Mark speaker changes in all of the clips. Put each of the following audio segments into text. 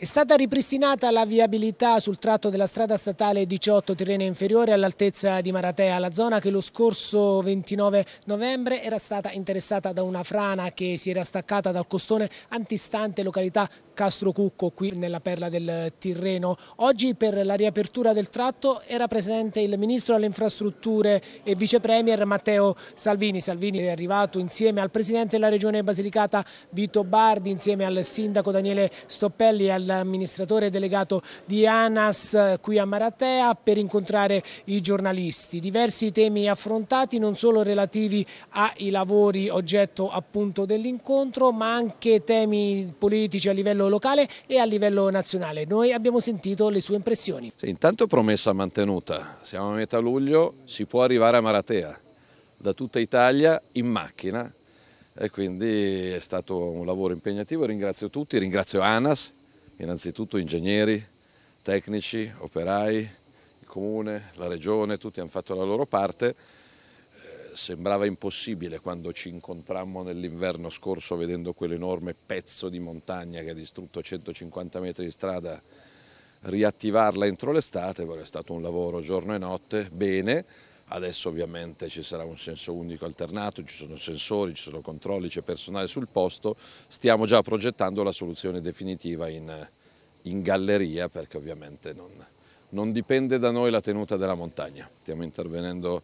Speaker 1: È stata ripristinata la viabilità sul tratto della strada statale 18 Tirrene Inferiore all'altezza di Maratea, la zona che lo scorso 29 novembre era stata interessata da una frana che si era staccata dal costone antistante località Castro Cucco qui nella perla del Tirreno. Oggi per la riapertura del tratto era presente il Ministro alle Infrastrutture e Vice Premier Matteo Salvini. Salvini è arrivato insieme al Presidente della Regione Basilicata Vito Bardi, insieme al Sindaco Daniele Stoppelli e all'amministratore delegato di ANAS qui a Maratea per incontrare i giornalisti. Diversi temi affrontati non solo relativi ai lavori oggetto appunto dell'incontro ma anche temi politici a livello locale e a livello nazionale. Noi abbiamo sentito le sue impressioni.
Speaker 2: Sì, intanto promessa mantenuta, siamo a metà luglio, si può arrivare a Maratea da tutta Italia in macchina e quindi è stato un lavoro impegnativo, ringrazio tutti, ringrazio ANAS, innanzitutto ingegneri, tecnici, operai, il comune, la regione, tutti hanno fatto la loro parte. Sembrava impossibile quando ci incontrammo nell'inverno scorso vedendo quell'enorme pezzo di montagna che ha distrutto 150 metri di strada, riattivarla entro l'estate, è stato un lavoro giorno e notte, bene, adesso ovviamente ci sarà un senso unico alternato, ci sono sensori, ci sono controlli, c'è personale sul posto, stiamo già progettando la soluzione definitiva in, in galleria perché ovviamente non, non dipende da noi la tenuta della montagna, stiamo intervenendo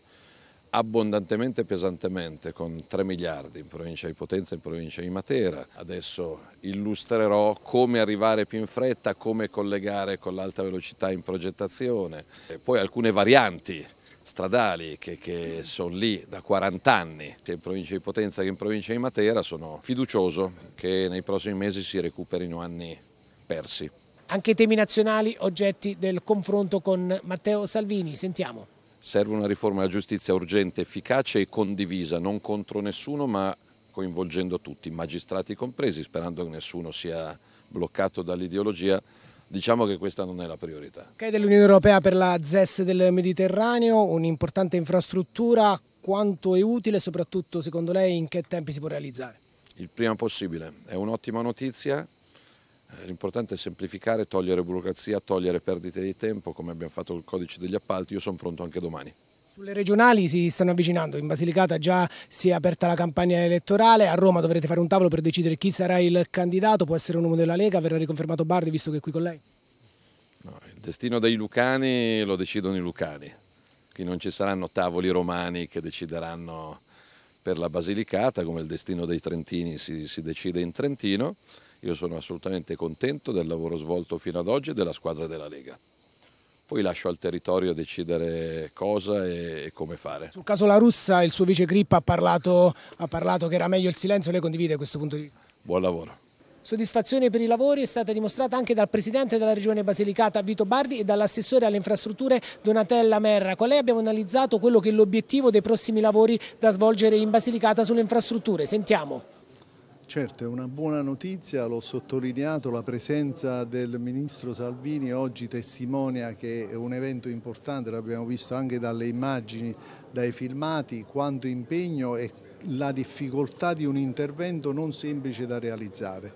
Speaker 2: abbondantemente e pesantemente con 3 miliardi in provincia di Potenza e in provincia di Matera. Adesso illustrerò come arrivare più in fretta, come collegare con l'alta velocità in progettazione, e poi alcune varianti stradali che, che sono lì da 40 anni, sia in provincia di Potenza che in provincia di Matera, sono fiducioso che nei prossimi mesi si recuperino anni persi.
Speaker 1: Anche temi nazionali oggetti del confronto con Matteo Salvini, sentiamo.
Speaker 2: Serve una riforma della giustizia urgente, efficace e condivisa, non contro nessuno ma coinvolgendo tutti, magistrati compresi, sperando che nessuno sia bloccato dall'ideologia. Diciamo che questa non è la priorità.
Speaker 1: Ok, dell'Unione Europea per la ZES del Mediterraneo, un'importante infrastruttura, quanto è utile e soprattutto secondo lei in che tempi si può realizzare?
Speaker 2: Il prima possibile, è un'ottima notizia, L'importante è semplificare, togliere burocrazia, togliere perdite di tempo, come abbiamo fatto col codice degli appalti, io sono pronto anche domani.
Speaker 1: Sulle regionali si stanno avvicinando, in Basilicata già si è aperta la campagna elettorale, a Roma dovrete fare un tavolo per decidere chi sarà il candidato, può essere un uomo della Lega, verrà riconfermato Bardi visto che è qui con lei?
Speaker 2: No, il destino dei Lucani lo decidono i Lucani, qui non ci saranno tavoli romani che decideranno per la Basilicata, come il destino dei Trentini si, si decide in Trentino. Io sono assolutamente contento del lavoro svolto fino ad oggi e della squadra della Lega. Poi lascio al territorio decidere cosa e, come fare.
Speaker 1: Sul caso La Russa il suo vice Crippa ha parlato, ha parlato che era meglio il silenzio, lei condivide questo punto di vista?
Speaker 2: Buon lavoro.
Speaker 1: Soddisfazione per i lavori è stata dimostrata anche dal Presidente della Regione Basilicata Vito Bardi e dall'assessore alle infrastrutture Donatella Merra. Con lei abbiamo analizzato quello che è l'obiettivo dei prossimi lavori da svolgere in Basilicata sulle infrastrutture. Sentiamo.
Speaker 3: Certo, è una buona notizia, l'ho sottolineato, la presenza del Ministro Salvini oggi testimonia che è un evento importante, l'abbiamo visto anche dalle immagini, dai filmati, quanto impegno e la difficoltà di un intervento non semplice da realizzare.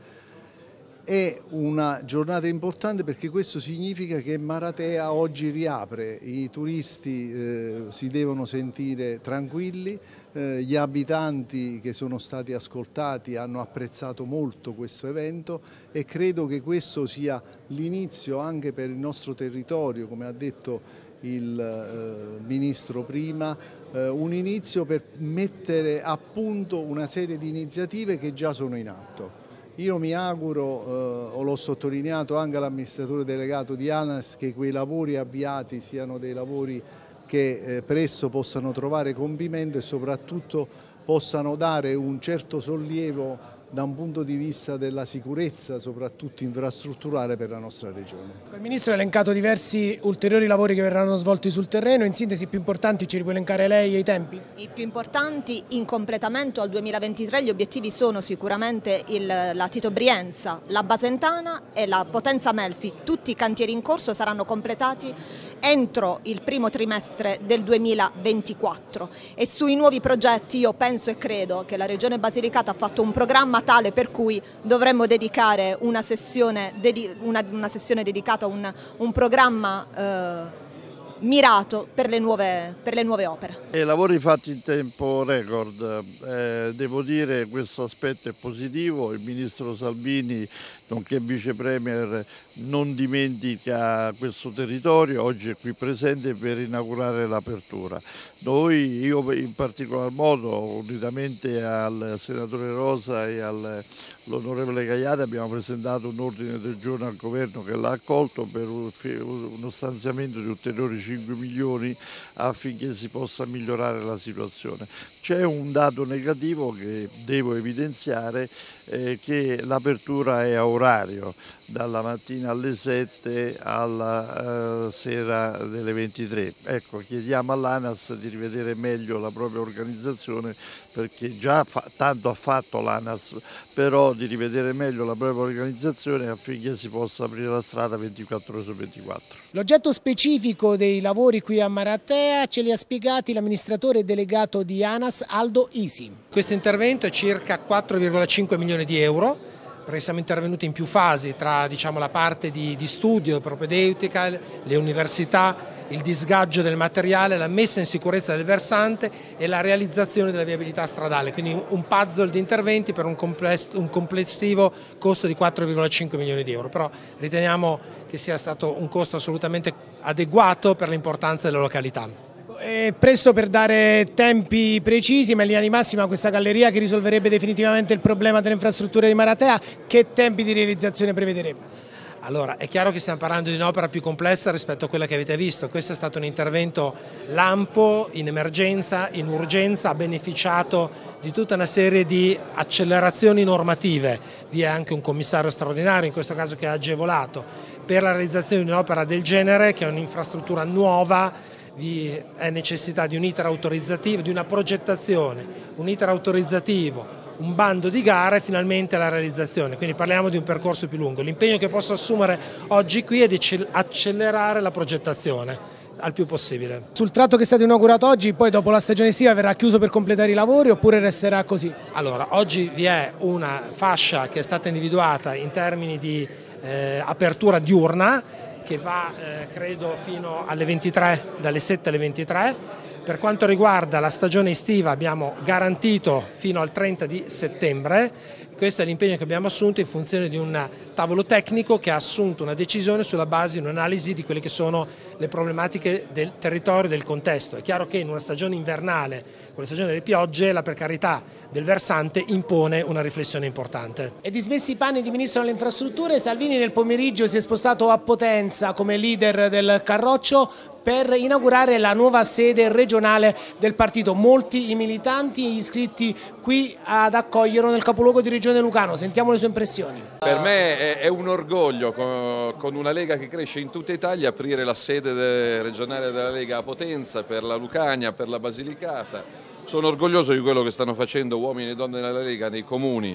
Speaker 3: È una giornata importante perché questo significa che Maratea oggi riapre, i turisti eh, si devono sentire tranquilli, eh, gli abitanti che sono stati ascoltati hanno apprezzato molto questo evento e credo che questo sia l'inizio anche per il nostro territorio, come ha detto il eh, Ministro prima, eh, un inizio per mettere a punto una serie di iniziative che già sono in atto. Io mi auguro, eh, l'ho sottolineato anche all'amministratore delegato di ANAS, che quei lavori avviati siano dei lavori che eh, presto possano trovare compimento e soprattutto possano dare un certo sollievo da un punto di vista della sicurezza, soprattutto infrastrutturale per la nostra regione.
Speaker 1: Il Ministro ha elencato diversi ulteriori lavori che verranno svolti sul terreno, in sintesi i più importanti ce li può elencare lei e i tempi?
Speaker 4: I più importanti in completamento al 2023 gli obiettivi sono sicuramente il, la Tito Brienza, la Basentana e la Potenza Melfi, tutti i cantieri in corso saranno completati entro il primo trimestre del 2024 e sui nuovi progetti io penso e credo che la Regione Basilicata ha fatto un programma tale per cui dovremmo dedicare una sessione, una, una sessione dedicata a un, un programma eh, mirato per le nuove, per le nuove opere.
Speaker 5: E lavori fatti in tempo record, eh, devo dire questo aspetto è positivo, il Ministro Salvini nonché Vice Premier non dimentica questo territorio, oggi è qui presente per inaugurare l'apertura. Noi, io in particolar modo, unitamente al Senatore Rosa e all'Onorevole Gagliati abbiamo presentato un ordine del giorno al Governo che l'ha accolto per uno stanziamento di ulteriori 5 milioni affinché si possa migliorare la situazione. C'è un dato negativo che devo evidenziare eh, che l'apertura è a orario, dalla mattina alle 7 alla uh, sera delle 23. Ecco, chiediamo all'ANAS di rivedere meglio la propria organizzazione perché già fa, tanto ha fatto l'ANAS, però di rivedere meglio la propria organizzazione affinché si possa aprire la strada 24 ore su 24.
Speaker 1: L'oggetto specifico dei lavori qui a Maratea ce li ha spiegati l'amministratore delegato di ANAS Aldo Isi.
Speaker 6: Questo intervento è circa 4,5 milioni di euro perché siamo intervenuti in più fasi tra diciamo, la parte di, di studio propedeutica, le università, il disgaggio del materiale, la messa in sicurezza del versante e la realizzazione della viabilità stradale, quindi un puzzle di interventi per un, complessivo costo di 4,5 milioni di euro, però riteniamo che sia stato un costo assolutamente adeguato per l'importanza della località.
Speaker 1: È presto per dare tempi precisi, ma in linea di massima questa galleria che risolverebbe definitivamente il problema delle infrastrutture di Maratea, che tempi di realizzazione prevederebbe?
Speaker 6: Allora, è chiaro che stiamo parlando di un'opera più complessa rispetto a quella che avete visto, questo è stato un intervento lampo, in emergenza, in urgenza, ha beneficiato di tutta una serie di accelerazioni normative, vi è anche un commissario straordinario in questo caso che ha agevolato. Per la realizzazione di un'opera del genere che è un'infrastruttura nuova vi è necessità di un iter autorizzativo, di una progettazione, un iter autorizzativo, un bando di gara e finalmente la realizzazione, quindi parliamo di un percorso più lungo. L'impegno che posso assumere oggi qui è di accelerare la progettazione al più possibile.
Speaker 1: Sul tratto che è stato inaugurato oggi, poi dopo la stagione estiva verrà chiuso per completare i lavori oppure resterà così?
Speaker 6: Allora, oggi vi è una fascia che è stata individuata in termini di eh, apertura diurna che va eh, credo fino alle 23, dalle 7 alle 23. Per quanto riguarda la stagione estiva abbiamo garantito fino al 30 di settembre questo è l'impegno che abbiamo assunto in funzione di un tavolo tecnico che ha assunto una decisione sulla base di un'analisi di quelle che sono le problematiche del territorio del contesto. È chiaro che in una stagione invernale, con la stagione delle piogge, la precarietà del versante impone una riflessione importante.
Speaker 1: E dismessi i panni di Ministro delle Infrastrutture, Salvini nel pomeriggio si è spostato a Potenza come leader del Carroccio per inaugurare la nuova sede regionale del partito. Molti i militanti iscritti qui ad accoglierlo nel capoluogo di Regione Lucano. Sentiamo le sue impressioni.
Speaker 2: Per me è un orgoglio con una Lega che cresce in tutta Italia aprire la sede regionale della Lega a Potenza per la Lucania, per la Basilicata. Sono orgoglioso di quello che stanno facendo uomini e donne della Lega nei comuni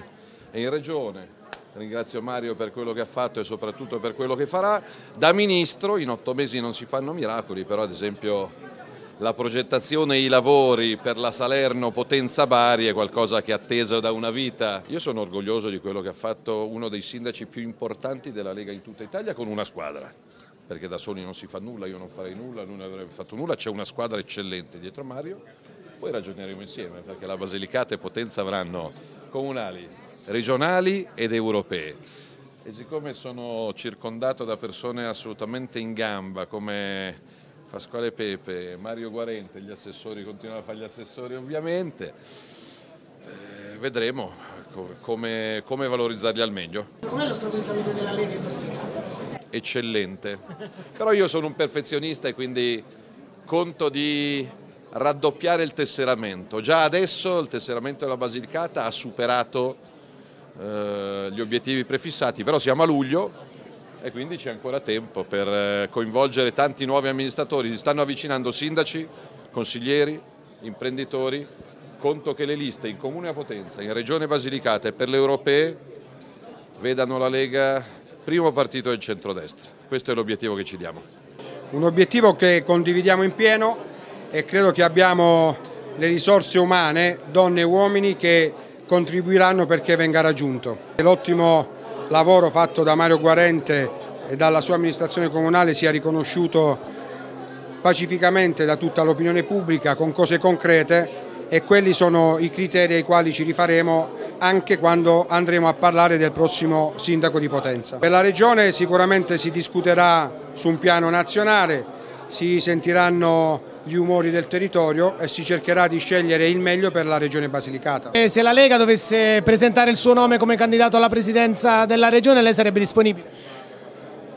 Speaker 2: e in regione ringrazio Mario per quello che ha fatto e soprattutto per quello che farà. Da Ministro in otto mesi non si fanno miracoli, però ad esempio la progettazione e i lavori per la Salerno Potenza Bari è qualcosa che è atteso da una vita. Io sono orgoglioso di quello che ha fatto uno dei sindaci più importanti della Lega in tutta Italia con una squadra perché da soli non si fa nulla, io non farei nulla, lui non avrebbe fatto nulla, c'è una squadra eccellente dietro Mario, poi ragioneremo insieme perché la Basilicata e Potenza avranno comunali regionali ed europee. E siccome sono circondato da persone assolutamente in gamba come Pasquale Pepe, Mario Guarente, gli assessori continuano a fare gli assessori ovviamente, eh, vedremo come, come, valorizzarli al meglio.
Speaker 1: Com'è lo stato di salute della Lega in Basilicata?
Speaker 2: Eccellente, però io sono un perfezionista e quindi conto di raddoppiare il tesseramento. Già adesso il tesseramento della Basilicata ha superato eh, gli obiettivi prefissati, però siamo a luglio e quindi c'è ancora tempo per eh, coinvolgere tanti nuovi amministratori, si stanno avvicinando sindaci, consiglieri, imprenditori, conto che le liste in Comune a Potenza, in Regione Basilicata e per le europee vedano la Lega primo partito del centrodestra, questo è l'obiettivo che ci diamo.
Speaker 7: un obiettivo che condividiamo in pieno e credo che abbiamo le risorse umane, donne e uomini, che contribuiranno perché venga raggiunto. L'ottimo lavoro fatto da Mario Guarente e dalla sua amministrazione comunale sia riconosciuto pacificamente da tutta l'opinione pubblica con cose concrete e quelli sono i criteri ai quali ci rifaremo anche quando andremo a parlare del prossimo sindaco di Potenza. Per la Regione sicuramente si discuterà su un piano nazionale, si sentiranno gli umori del territorio e si cercherà di scegliere il meglio per la Regione Basilicata.
Speaker 1: E se la Lega dovesse presentare il suo nome come candidato alla presidenza della Regione lei sarebbe disponibile?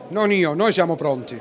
Speaker 7: Non io, noi siamo pronti.